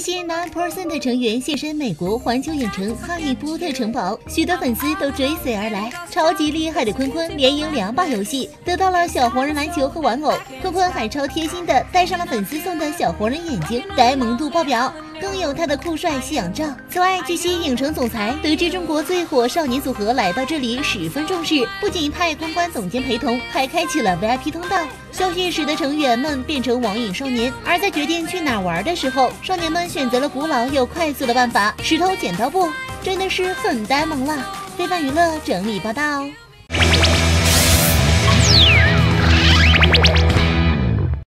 新 Nine Percent 成员现身美国环球影城哈利波特城堡，许多粉丝都追随而来。超级厉害的坤坤连赢两把游戏，得到了小黄人篮球和玩偶。坤坤还超贴心的戴上了粉丝送的小黄人眼睛，呆萌度爆表。更有他的酷帅夕阳照。此外，据悉影城总裁得知中国最火少年组合来到这里，十分重视，不仅派公关总监陪同，还开启了 VIP 通道。消息使得成员们变成网瘾少年，而在决定去哪玩的时候，少年们选择了古老又快速的办法——石头剪刀布，真的是很呆萌了。非凡娱乐整理报道。